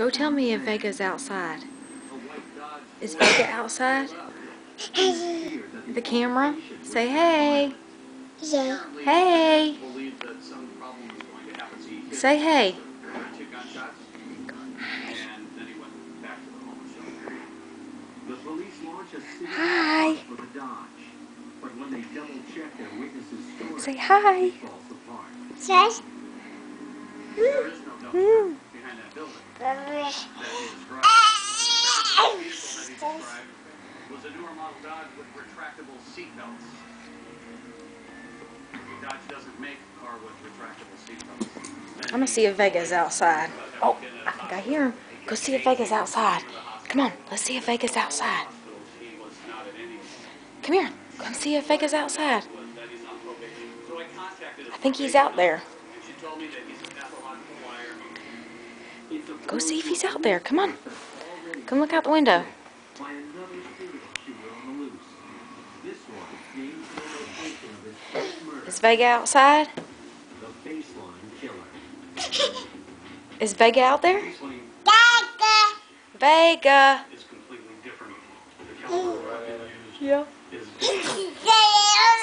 Go tell me if Vega's outside. Is Vega outside? The camera? Say hey. Yeah. Hey. Say hey. Hi. Say hi. Hmm. Was a newer model Dodge with retractable seatbelts. Dodge doesn't make a car with retractable seatbelts. I'm gonna see if Vega's outside. Oh, I think I hear him. Go see if Vega's is outside. Come on, let's see if Vega's outside. Come here. Come see if Vega's outside. I think he's out there. Go see if he's out there. Come on. Come look out the window. by another serial shooter on the loose. This one named the location of his first murder, Is Vega outside? the baseline killer. Is Vega out there? Baseline Dada. Vega. is completely different. The caliber of weapon used Yeah.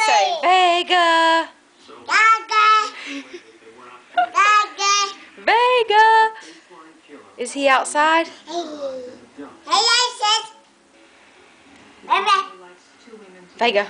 Say Vega. So Is he outside? Hey. dump. Hello, sis. Bye bye. He likes two. Vega.